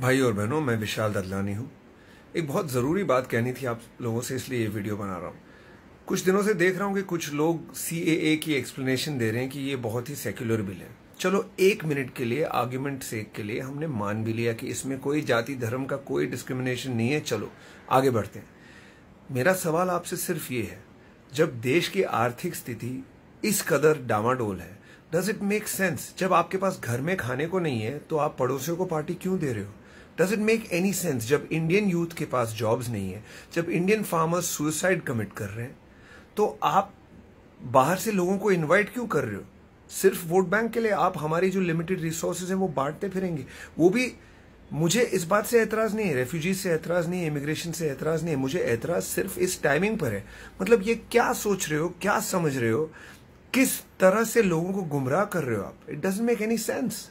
भाई और बहनों, मैं विशाल ददलानी हूँ। एक बहुत ज़रूरी बात कहनी थी आप लोगों से, इसलिए ये वीडियो बना रहा हूँ। कुछ दिनों से देख रहा हूँ कि कुछ लोग सी की एक्सप्लेनेशन दे रहे हैं कि ये बहुत ही सेक्युलर बिल है। चलो, एक मिनट के लिए आर्ग्यूमेंट सेक के लिए हमने मान भी लिया कि इसमें कोई जाति, धर्म का कोई डिस्क्रिमिनेशन नहीं है। चलो, आगे बढ़ते हैं। मेरा सवाल आपसे सिर्फ़ ये है, जब देश की आर्थिक स्थिति इस कदर डामाडोल है डज इट मेक सेंस जब आपके पास घर में खाने को नहीं है तो आप पड़ोसियों को पार्टी क्यों दे रहे हो? Does it make any sense जब इंडियन यूथ के पास जॉब्स नहीं है, जब इंडियन फार्मर्स सुसाइड कमिट कर रहे हैं तो आप बाहर से लोगों को इनवाइट क्यों कर रहे हो? सिर्फ़ वोट बैंक के लिए आप, हमारी जो लिमिटेड रिसोर्सेज हैं, वो बांटते फिरेंगे। वो भी मुझे इस बात से एतराज़ नहीं है रेफ्यूजी से एतराज़ नहीं है इमिग्रेशन से एतराज़ नहीं है, मुझे ऐतराज सिर्फ़ इस टाइमिंग पर है। मतलब ये क्या सोच रहे हो, क्या समझ रहे हो? किस तरह से लोगों को गुमराह कर रहे हो आप? It doesn't make any sense